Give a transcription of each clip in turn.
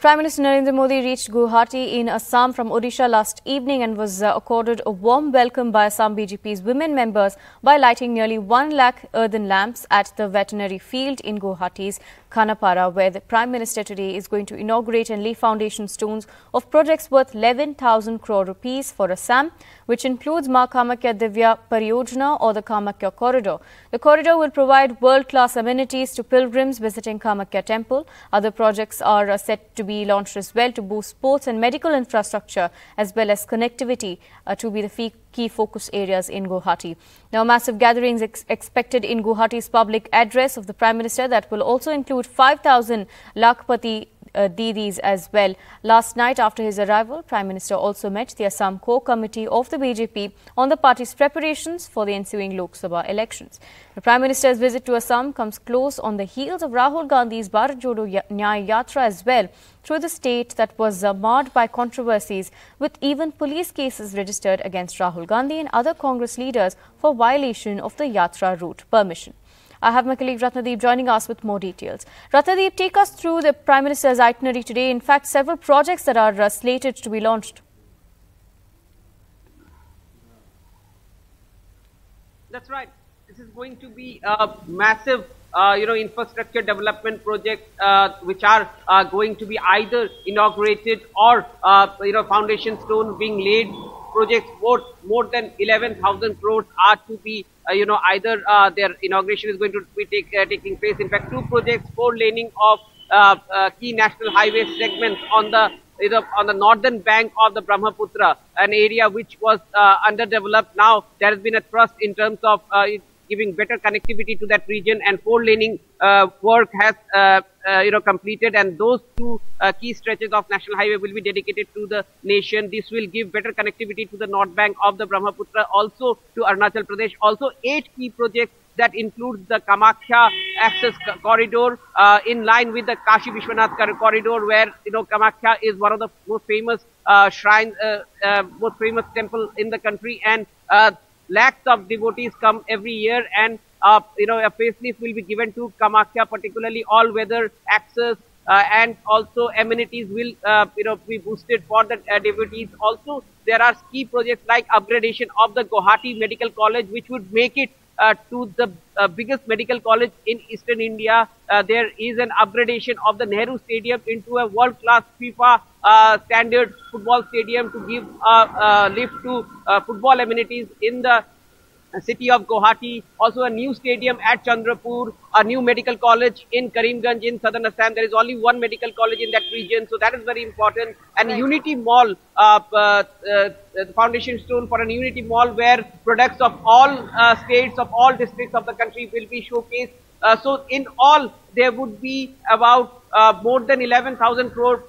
Prime Minister Narendra Modi reached Guwahati in Assam from Odisha last evening and was uh, accorded a warm welcome by Assam BJP's women members by lighting nearly 1 lakh earthen lamps at the veterinary field in Guwahati's Khanapara, where the Prime Minister today is going to inaugurate and lay foundation stones of projects worth 11,000 crore rupees for Assam, which includes Ma Kamakhya Divya Pariyojana or the Kamakhya Corridor. The corridor will provide world-class amenities to pilgrims visiting Kamakhya Temple. Other projects are uh, set to be launched as well to boost sports and medical infrastructure as well as connectivity uh, to be the key focus areas in Guwahati. Now, massive gatherings ex expected in Guwahati's public address of the Prime Minister that will also include 5,000 Lakhpati uh, Didis as well. Last night after his arrival, Prime Minister also met the Assam Core Committee of the BJP on the party's preparations for the ensuing Lok Sabha elections. The Prime Minister's visit to Assam comes close on the heels of Rahul Gandhi's Bharat Jodo Nyaya Yatra as well through the state that was uh, marred by controversies with even police cases registered against Rahul Gandhi and other Congress leaders for violation of the Yatra route permission. I have my colleague Ratnadip joining us with more details. Ratnadip, take us through the Prime Minister's itinerary today. In fact, several projects that are uh, slated to be launched. That's right. This is going to be a massive uh, you know, infrastructure development projects uh, which are uh, going to be either inaugurated or, uh, you know, foundation stone being laid. Projects worth more than 11,000 crores are to be Uh, you know, either uh, their inauguration is going to be take, uh, taking place. In fact, two projects, four laning of uh, uh, key national highway segments on the on the northern bank of the Brahmaputra, an area which was underdeveloped. Now there has been a thrust in terms of giving better connectivity to that region and four laning uh, work has uh, uh, you know completed and those two key stretches of national highway will be dedicated to the nation. This will give better connectivity to the north bank of the brahmaputra also to arunachal pradesh. Also eight key projects that includes the Kamakhya access corridor uh, in line with the Kashi Vishwanath corridor where you know Kamakhya is one of the most famous uh, shrines, uh, most famous temple in the country. And lakhs of devotees come every year and uh, you know a facelift will be given to Kamakhya particularly all weather access uh, and also amenities will uh, you know be boosted for the uh, devotees. Also there are key projects like upgradation of the Guwahati Medical College which would make it uh, to the uh, biggest medical college in eastern India. Uh, there is an upgradation of the Nehru Stadium into a world-class FIFA uh, standard football stadium to give a lift to uh, football amenities in the city of Guwahati, also a new stadium at Chandrapur, a new medical college in Karimganj in southern Assam. There is only one medical college in that region, so that is very important. And right. Unity Mall, uh, uh, uh, the foundation stone for an Unity Mall where products of all uh, states, of all districts of the country will be showcased. Uh, so in all, there would be about uh, more than 11,000 crore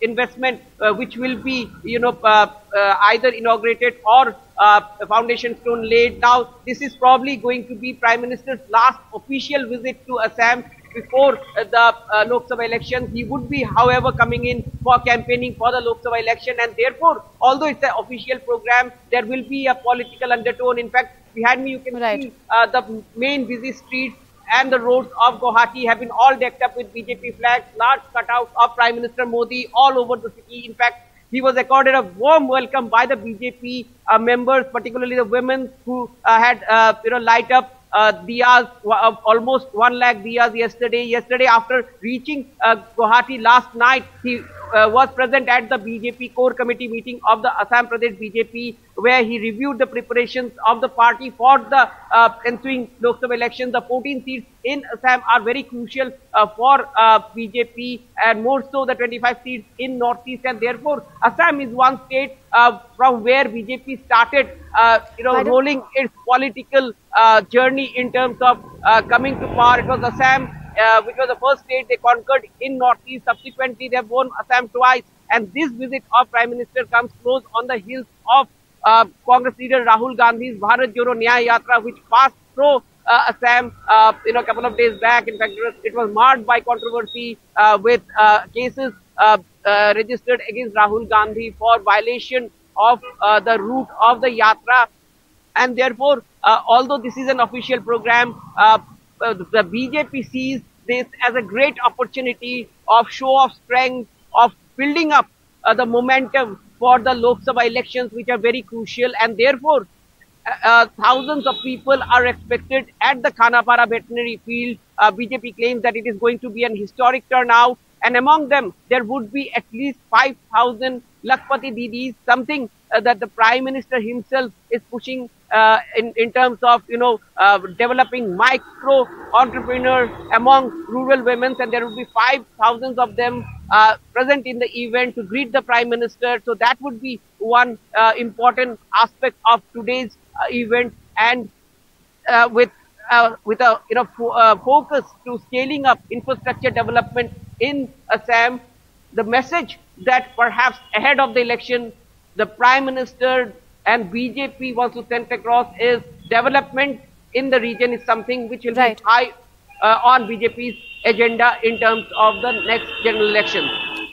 investment uh, which will be you know uh, uh, either inaugurated or a foundation stone laid now this is probably going to be prime minister's last official visit to assam before the uh, Lok Sabha elections. He would be, however, coming in for campaigning for the Lok Sabha election and therefore, although it's an official program, there will be a political undertone. In fact, behind me you can right. see uh, the main busy streets and the roads of Guwahati have been all decked up with BJP flags, large cutouts of Prime Minister Modi all over the city. In fact, he was accorded a warm welcome by the BJP uh, members, particularly the women who uh, had, uh, you know, light up uh, diyas, uh, almost one lakh diyas yesterday. Yesterday, after reaching uh, Guwahati last night, he was present at the BJP core committee meeting of the Assam Pradesh BJP where he reviewed the preparations of the party for the uh, ensuing Lok Sabha elections. The 14 seats in Assam are very crucial uh, for uh, BJP and more so the 25 seats in Northeast and therefore Assam is one state uh, from where BJP started, uh, you know, rolling its political journey in terms of coming to power. It was Assam uh, which was the first state they conquered in Northeast. Subsequently, they have won Assam twice. And this visit of Prime Minister comes close on the heels of uh, Congress leader Rahul Gandhi's Bharat Jodo Nyaya Yatra, which passed through uh, Assam, uh, you know, a couple of days back. In fact, it was, marred by controversy uh, with uh, cases uh, registered against Rahul Gandhi for violation of the route of the Yatra. And therefore, although this is an official program, the BJP sees this as a great opportunity of show of strength, of building up uh, the momentum for the Lok Sabha elections, which are very crucial, and therefore uh, uh, thousands of people are expected at the Khanapara veterinary field. Uh, BJP claims that it is going to be an historic turnout, and among them there would be at least 5,000 Lakhpati Didis, something uh, that the Prime Minister himself is pushing uh, in, in terms of, you know, uh, developing micro entrepreneurs among rural women, and there will be 5,000 of them uh, present in the event to greet the Prime Minister. So that would be one uh, important aspect of today's uh, event, and with uh, with a you know uh, focus to scaling up infrastructure development in Assam, the message that perhaps ahead of the election, the Prime Minister and BJP wants to send across is development in the region is something which will Right. be high uh, on BJP's agenda in terms of the next general elections.